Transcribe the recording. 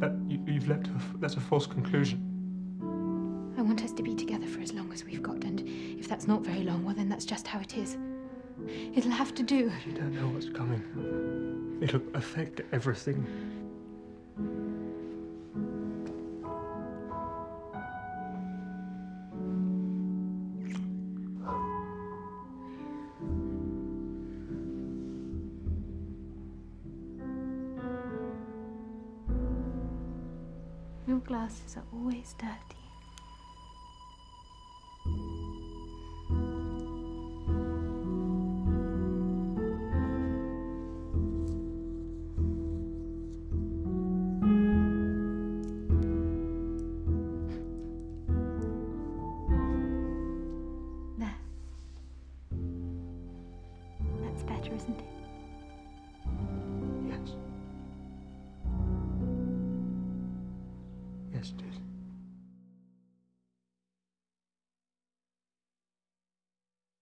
That you, you've leapt to that's a false conclusion. I want us to be together for as long as we've got, and if that's not very long, well, then that's just how it is. It'll have to do. You don't know what's coming. It'll affect everything. Your glasses are always dirty. There. That's better, isn't it? Yes.